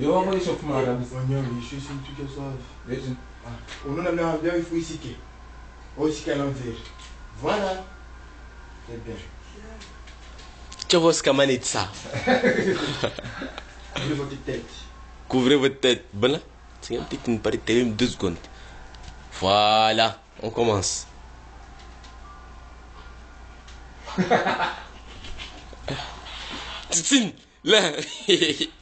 yongo ishofumara kabisa wanyama ishisi mtuke swafi yetu unona na ambia ifu isike osika na mvere voilà c'est bien tu vois ce qu'amane de ça couvrez votre tête. Couvrez votre tête. Voilà c'est un petit une partie télé deux secondes. Voilà. On commence. Titine, là.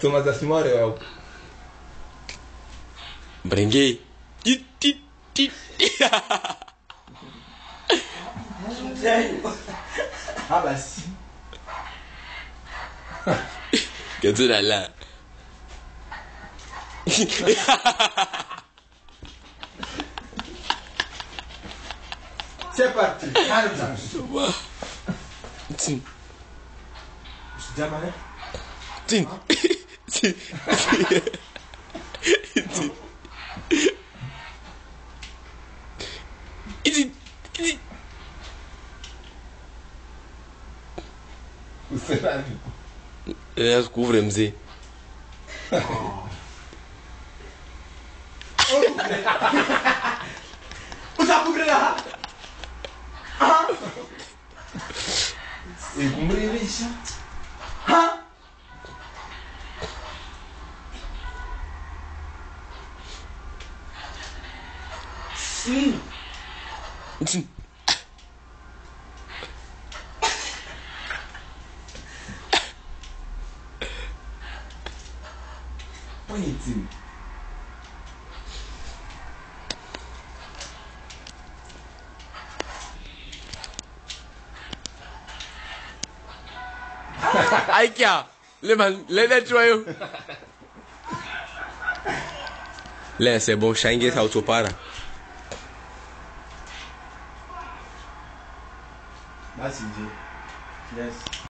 Thomas Asmore, é Bringuei. Tit, tit, tit. C'est parti. Allez, Tine. Je dis à ma mère. Tine. Tine. Tine. Tine. Tine. 你给我立下！哈！是。你。胖子。IKEA. Lehmann, Leonard Joel. Lea, se bolșanghe sau țupara? That's it. Yes.